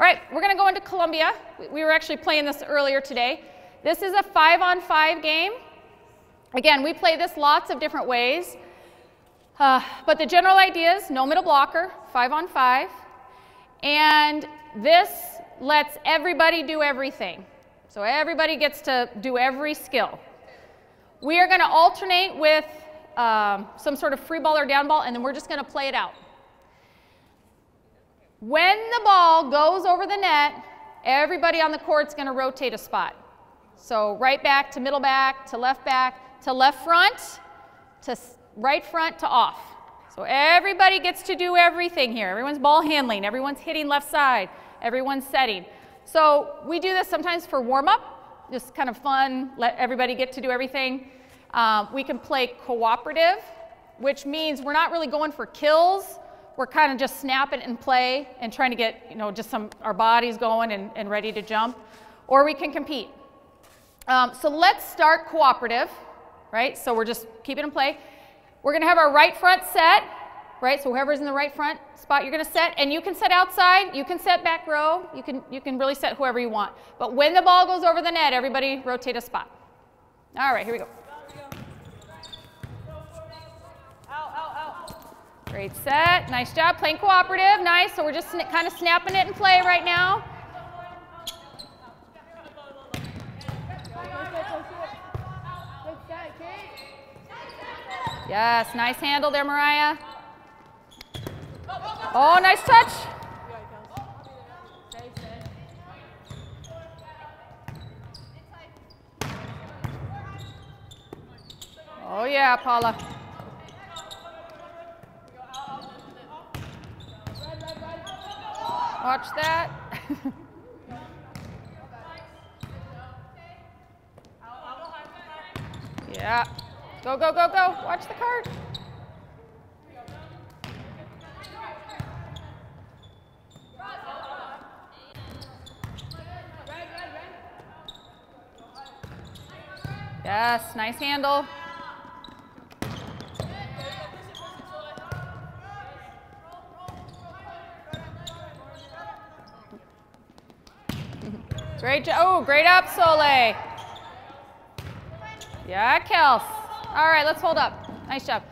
All right, we're going to go into Columbia. We were actually playing this earlier today. This is a five on five game. Again, we play this lots of different ways. Uh, but the general idea is no middle blocker, five on five. And this lets everybody do everything. So everybody gets to do every skill. We are going to alternate with um, some sort of free ball or down ball, and then we're just going to play it out. When the ball goes over the net, everybody on the court is going to rotate a spot. So right back to middle back to left back to left front to right front to off. So everybody gets to do everything here. Everyone's ball handling, everyone's hitting left side, everyone's setting. So we do this sometimes for warm up, just kind of fun, let everybody get to do everything. Um, we can play cooperative, which means we're not really going for kills. We're kind of just snapping and play and trying to get, you know, just some, our bodies going and, and ready to jump. Or we can compete. Um, so let's start cooperative, right? So we're just keeping in play. We're going to have our right front set, right? So whoever's in the right front spot, you're going to set. And you can set outside. You can set back row. You can, you can really set whoever you want. But when the ball goes over the net, everybody rotate a spot. All right, here we go. Great set. Nice job. Playing cooperative. Nice. So we're just kind of snapping it in play right now. Yes, nice handle there, Mariah. Oh, nice touch. Oh, yeah, Paula. Watch that. yeah. Go, go, go, go. Watch the card. Yes, nice handle. Great job. Oh, great up, Soleil. Yeah, Kels. All right, let's hold up. Nice job.